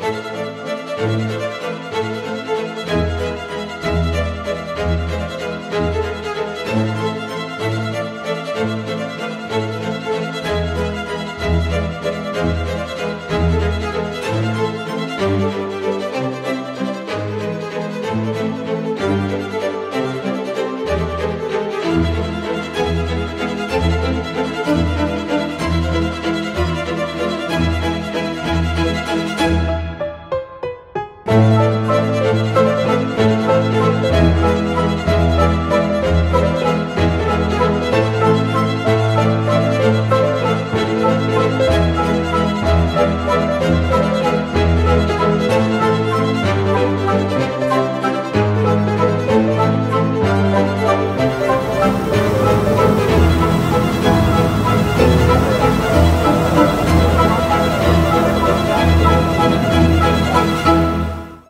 Música